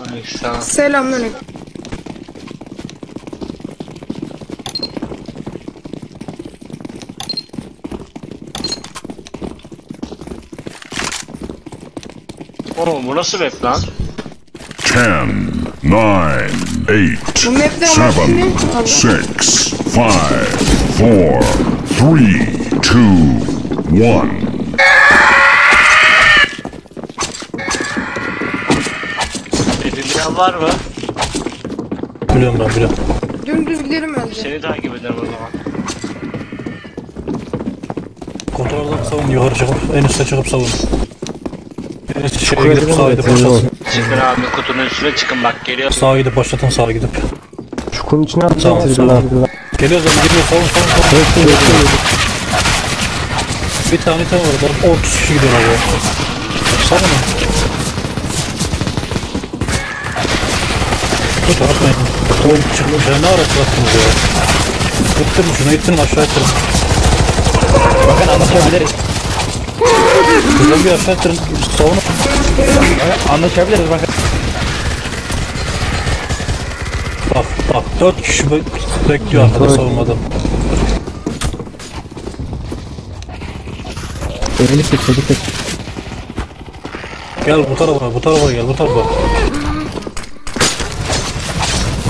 Aleykümselam. Selamünaleyküm. Oğlum bu nasıl map lan? 10, 9, 8, Bu map'te ama 7, şimdi Allah. 6, 5, 4, 3, 2, 1. Elinde var mı? Biliyorum ben biliyorum. Dümdüz gidelim bence. Seni takip ederim o zaman. Kontrolden savun yukarı çıkıp en üste çıkıp savun. En üst şeye gidip sağa gidip başlatın. Çıkın abi kutunun üstüne çıkın bak geliyor. Sağa gidip başlatın sağa gidip. Çukurun içine Tamam, atacağım tamam. lan. Geliyoruz abi geliyor savun savun savun. Bir tane tane var adam 30 kişi gidiyor abi. Savunun. Dur atmayın. Oğlum çıkmış ya ne ara çıkarttınız ya. İttirin şunu ittirin aşağı ittirin. Bakın anlaşabiliriz. Kızdan bir aşağı ittirin. Savunun. Anlaşabiliriz bakın. Bak bak 4 kişi be- bekliyor arkada savunmada. Eğilip de et. Gel bu tarafa bu tarafa gel bu tarafa.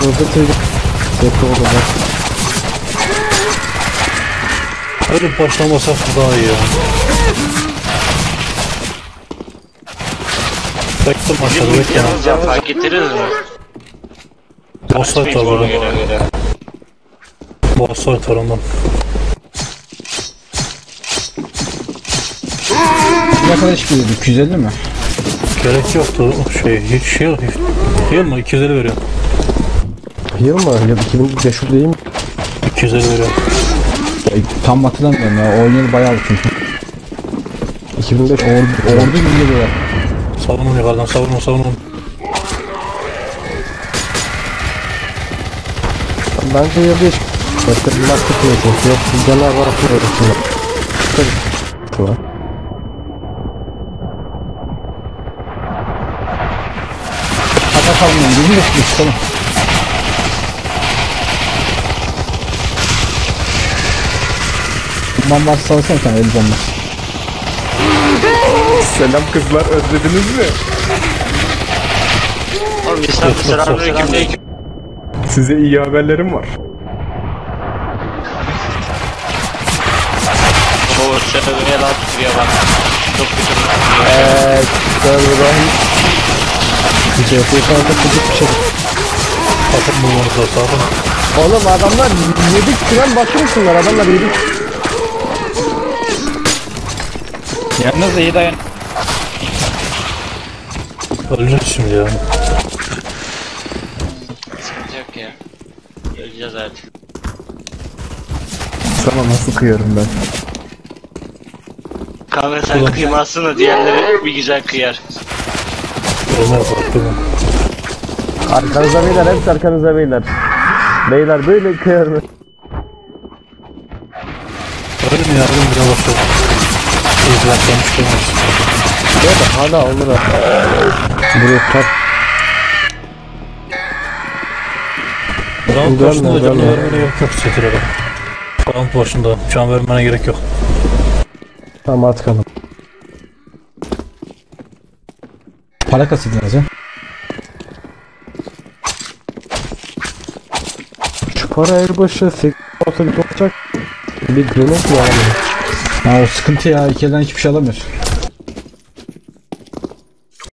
Orada çocuk. Oldu bak. Öyle başlamasak daha iyi ya. Bektim aşağıda bekle. Yanınıza fark ettiririz mi? Boss fight var burada. Boss fight var ondan. Ne kadar görüyordu? 250 mi? Gerek yoktu şey hiç şey yok. Değil mi? 250 veriyor. Yıl mı? Ya 2005 değil mi? 250 veriyor. Ay, Tam hatırlamıyorum ya. Oynayalı bayağı oldu çünkü. 2005 Ordu, ordu gibi geliyor. Savunun yukarıdan savunun savunun. Bence yıl değil. Başka bir laf tutmayacak. Yok canavar atmıyor içinde. Tabii. Var. Hata kalmıyor. Bizim de çıkmış. Tamam. Bomba varsa salsana sen el bombası. Selam kızlar özlediniz mi? Oğlum İslam selamünaleyküm. Size iyi haberlerim var. O şöyle lan tutuyor bak. Çok kötü. Eee Server'dan bir şey. Takım bulmanız lazım. Takım. Oğlum adamlar yedik tren batırırsınlar adamlar yedik. Yalnız iyi dayan. Öleceğiz şimdi ya. Sıkıntı yok ya. Öleceğiz artık. Sana nasıl kıyarım ben? Kanka sen kıymazsın da diğerleri bir güzel kıyar. Değil mi? Arkanıza beyler hepsi arkanıza beyler. Beyler böyle kıyarım. Öyle mi yardım bile başladı. İzlerken çıkılmaz. Ya da hala olur ha. Buraya tak. Round başında canlı gelme. vermene gerek yok Setira'da. Round başında can vermene gerek yok. Tamam kalın. Para kasıdınız ya. Şu para el başı sek olsa bir olacak. Bir granat yani. O sıkıntı ya. İki elden hiçbir şey alamıyorsun.